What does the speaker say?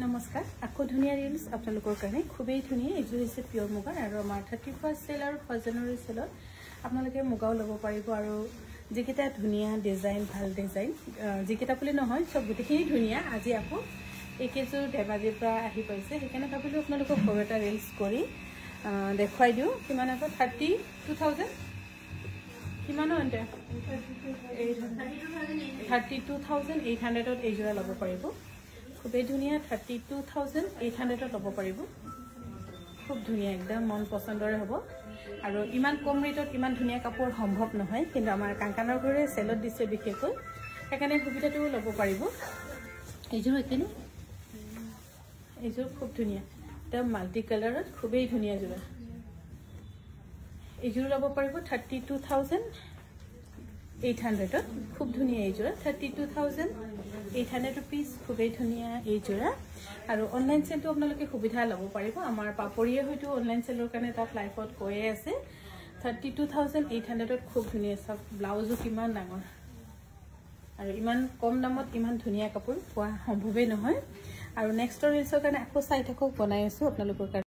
নমস্কাৰ। আকৌ ধুনীয়া ৰিলছ আপোনালোকৰ কাৰণে খুবেই ধুনীয়া এইযোৰ হৈছে পিয়ৰ মুগাৰ আৰু আমাৰ থাৰ্টি ফাৰ্ষ্ট চেল আৰু ফাৰ্ষ্ট জানুৱাৰী চেলত আপোনালোকে মুগাও ল'ব পাৰিব আৰু যিকেইটা ধুনীয়া ডিজাইন ভাল ডিজাইন যিকেইটা বুলি নহয় চব গোটেইখিনি ধুনীয়া। আজি আকৌ এইকেইযোৰ ধেমাজিৰ পৰা আহি পাইছে সেইকাৰণে ভাবিলোঁ আপোনালোকক সৰু এটা ৰিলছ কৰি দেখুৱাই দিওঁ। কিমান আকৌ থাৰ্টি টু থাউজেণ্ড কিমানৰ এণ্টে থাৰ্টি টু থাউজেণ্ড এইট হাণ্ড্ৰেডত এইযোৰা ল'ব পাৰিব। খুবেই ধুনীয়া থাৰ্টি টু থাউজেণ্ড এইট হাণ্ড্ৰেডত ল'ব পাৰিব। খুব ধুনীয়া একদম মন পচন্দৰে হ'ব। আৰু ইমান কম ৰেটত ইমান ধুনীয়া কাপোৰ সম্ভৱ নহয় কিন্তু আমাৰ কাংকানৰ ঘৰে চেলত দিছে বিশেষকৈ। সেইকাৰণে সুবিধাটো ল'ব পাৰিব। এইযোৰ একেনে এইযোৰ খুব ধুনীয়া। একদম মাল্টি কালাৰত খুবেই ধুনীয়া যোৰা। এইযোৰ ল'ব পাৰিব থাৰ্টি টু থাউজেণ্ড এইট হাণ্ড্ৰেডত খুব ধুনীয়া এইযোৰা thirty two thousand eight hundred rupees খুবেই ধুনীয়া এইযোৰা আৰু অনলাইন চেলটো আপোনালোকে সুবিধা ল'ব পাৰিব। আমাৰ পাপৰিয়ে হয়তো অনলাইন চেলৰ কাৰণে তাত লাইফত কৈয়ে আছে। থাৰ্টি টু থাউজেণ্ড এইট হাণ্ড্ৰেডত খুব ধুনীয়া চাওক ব্লাউজো কিমান ডাঙৰ। আৰু ইমান কম দামত ইমান ধুনীয়া কাপোৰ পোৱা সম্ভৱেই নহয়। আৰু নেক্সটৰ ৰিলছৰ কাৰণে আকৌ চাই থাকক বনাই আছোঁ আপোনালোকৰ কাৰণে।